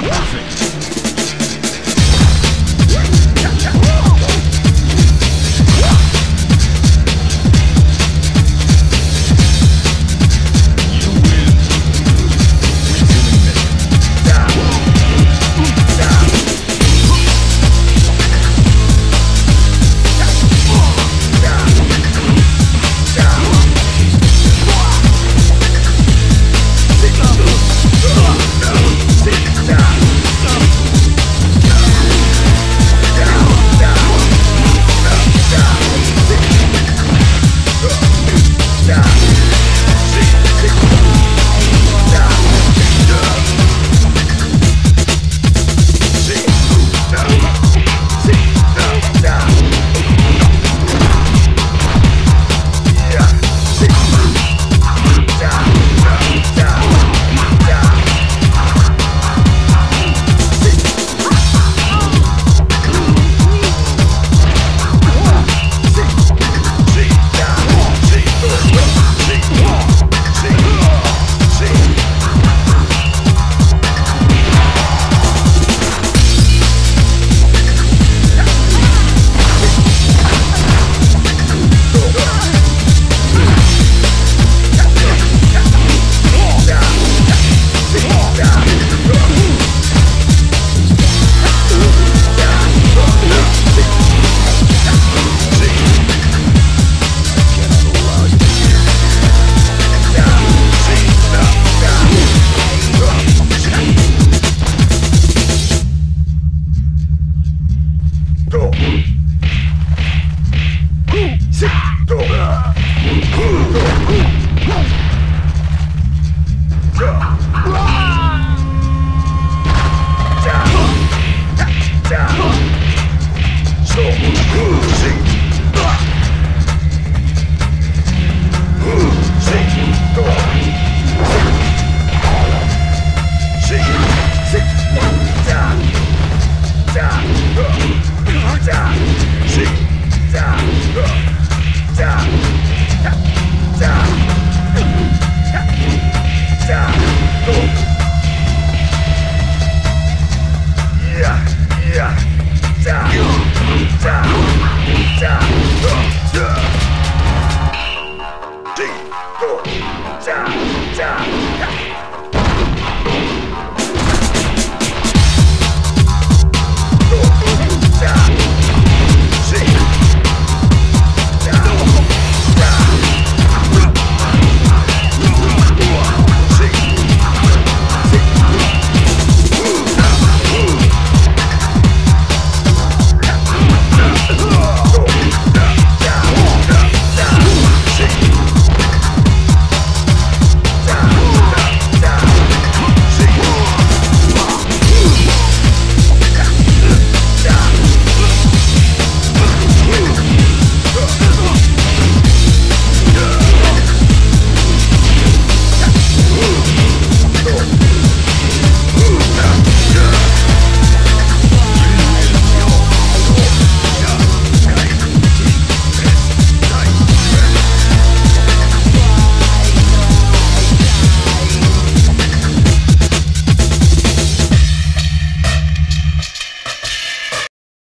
Perfect. Yeah. Ja, ja.